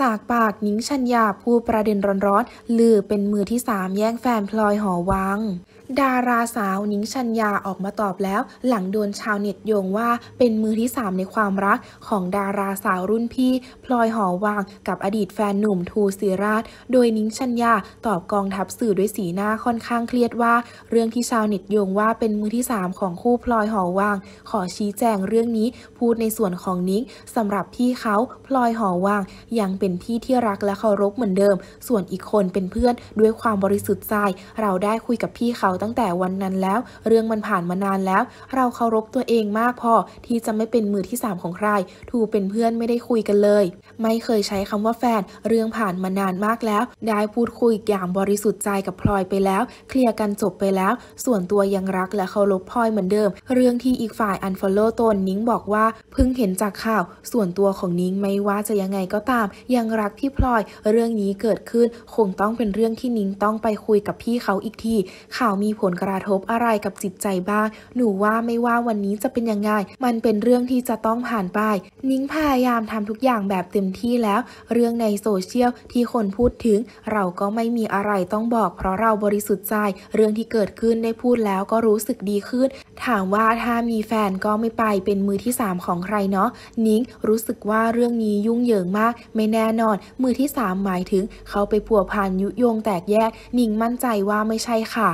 จากปากนิ้งชัญญาพูดประเด็นร้อนๆลือเป็นมือที่สามแย่งแฟนพลอยหอวัง ดาราสาวนิ้งชัญญาออกมาตอบแล้ว หลังโดนชาวเน็ตโยงว่าเป็นมือที่สามในความรักของดาราสาวรุ่นพี่ พลอยหอวังกับอดีตแฟนหนุ่มทูศิราช โดยนิ้งชัญญาตอบกองทัพสื่อด้วยสีหน้าค่อนข้างเครียดว่า เรื่องที่ชาวเน็ตโยงว่าเป็นมือที่สามของคู่พลอยหอวังขอชี้แจงเรื่องนี้พูดในส่วนของนิ้งสำหรับพี่เขาพลอยหอวังยังเป็นพี่ที่รักและเคารพเหมือนเดิม ส่วนอีกคนเป็นเพื่อนด้วยความบริสุทธิ์ใจ เราได้คุยกับพี่เขาตั้งแต่วันนั้นแล้ว เรื่องมันผ่านมานานแล้ว เราเคารพตัวเองมากพอที่จะไม่เป็นมือที่สามของใคร ทูเป็นเพื่อนไม่ได้คุยกันเลย ไม่เคยใช้คำว่าแฟน เรื่องผ่านมานานมากแล้ว ได้พูดคุยอย่างบริสุทธิ์ใจกับพลอยไปแล้ว เคลียร์กันจบไปแล้ว ส่วนตัวยังรักและเคารพพลอยเหมือนเดิม เรื่องที่อีกฝ่ายอันฟอลโล่ตนนิ้งบอกว่าเพิ่งเห็นจากข่าว ส่วนตัวของนิ้งไม่ว่าจะยังไงก็ตามยัังรักพี่พลอย เรื่องนี้เกิดขึ้นคงต้องเป็นเรื่องที่นิ้งต้องไปคุยกับพี่เขาอีกที ข่าวมีผลกระทบอะไรกับจิตใจบ้าง หนูว่าไม่ว่าวันนี้จะเป็นยังไง มันเป็นเรื่องที่จะต้องผ่านไป นิ้งพยายามทำทุกอย่างแบบเต็มที่แล้ว เรื่องในโซเชียลที่คนพูดถึง เราก็ไม่มีอะไรต้องบอก เพราะเราบริสุทธิ์ใจ เรื่องที่เกิดขึ้นได้พูดแล้วก็รู้สึกดีขึ้น ถามว่าถ้ามีแฟนก็ไม่ไปเป็นมือที่สามของใครเนาะ นิ้งรู้สึกว่าเรื่องนี้ยุ่งเหยิงมาก ไม่แน่นอน มือที่สามหมายถึงเขาไปผัวพันยุยงแตกแยก นิ่งมั่นใจว่าไม่ใช่ค่ะ